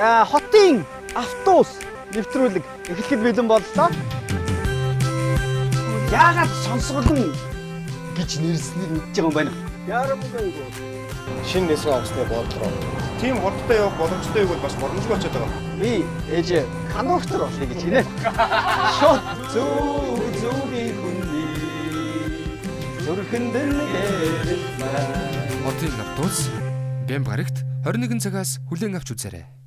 а, хотын автобус нэвтрүүлэг эхлэхэд бэлэн боллоо. Яагаад сонсголон гэж нэрснийг мэдж байгаа юм байна. Ярамгүй. Шинэ нисгэн авсны бодлоо. Тийм хурдтай явах боломжтой юу бол бас боломжгүй болчиход байгаа. Би ээж каноктор болъё гэж хэлээ. Шот зүг зүгийн хүнний зүрхэн дээр нэг Хотын автобус Бямбарагт 21 цагаас хүлээн авч үзээрэй.